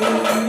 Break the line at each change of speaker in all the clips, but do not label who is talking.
you.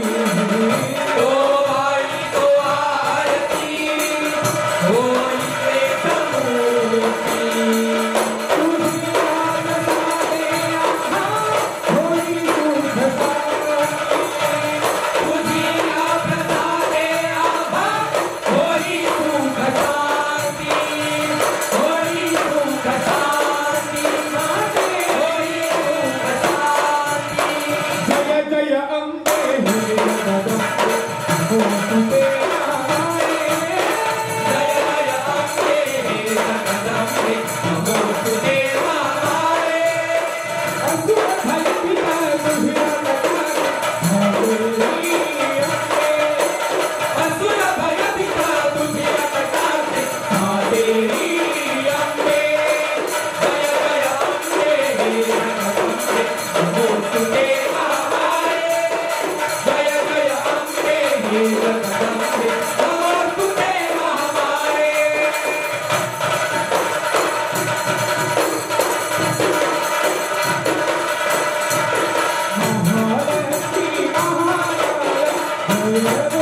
Yeah.